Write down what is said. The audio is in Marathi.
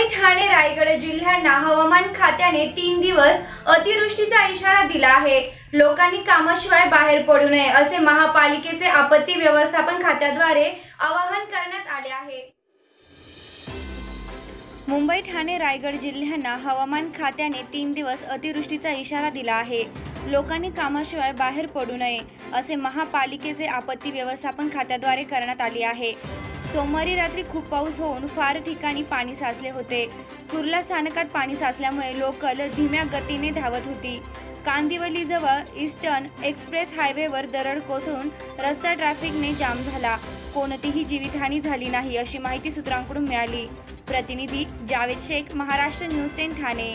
मुंबई ठाणे रायगड जिल्ह्यांना हवामान खात्याने तीन दिवस अतिवृष्टीचा इशारा दिला आहे. लोकांनी कामाशिवाय बाहेर पडू नये असे महापालिकेचे आपत्ती व्यवस्थापन खात्याद्वारे आवाहन करण्यात आले आहे. मुंबई ठाणे रायगड जिल्ह्यांना हवामान खात्याने तीन दिवस अतिवृष्टीचा इशारा दिला आहे. लोकांनी कामाशिवाय बाहेर पडू नये असे महापालिकेचे आपत्ती व्यवस्थापन खात्याद्वारे करण्यात आले आहे. सोमवारी रात्री खूप पाऊस होऊन फार ठिकाणी पाणी साचले होते. कुर्ला स्थानकात पाणी साचल्यामुळे लोकल धीम्या गतीने धावत होती. कांदिवलीजवळ ईस्टर्न एक्सप्रेस हायवेवर दरड कोसळून रस्ता ट्रॅफिकने जाम झाला. कोणतीही जीवितहानी झाली नाही अशी माहिती सूत्रांकडून मिळाली. प्रतिनिधी जावेद शेख महाराष्ट्र न्यूज टेन ठाणे.